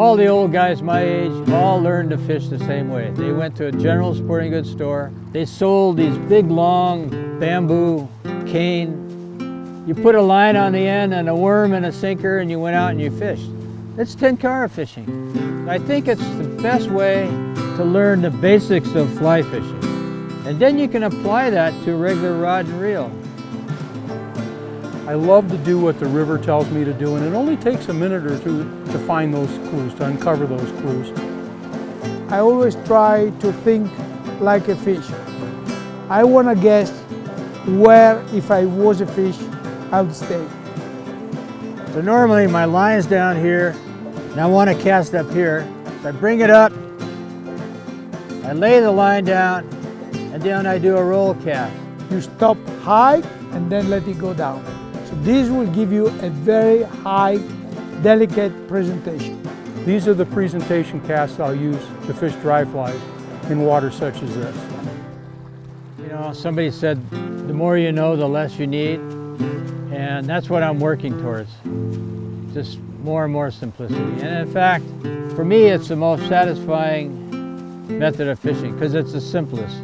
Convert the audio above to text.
All the old guys my age all learned to fish the same way. They went to a general sporting goods store. They sold these big long bamboo cane. You put a line on the end and a worm and a sinker and you went out and you fished. It's tenkara fishing. I think it's the best way to learn the basics of fly fishing. And then you can apply that to regular rod and reel. I love to do what the river tells me to do, and it only takes a minute or two to find those clues, to uncover those clues. I always try to think like a fish. I want to guess where, if I was a fish, I would stay. So normally my line's down here, and I want to cast up here. So I bring it up, I lay the line down, and then I do a roll cast. You stop high and then let it go down. This will give you a very high, delicate presentation. These are the presentation casts I'll use to fish dry flies in water such as this. You know, somebody said, the more you know, the less you need. And that's what I'm working towards. Just more and more simplicity. And in fact, for me, it's the most satisfying method of fishing because it's the simplest.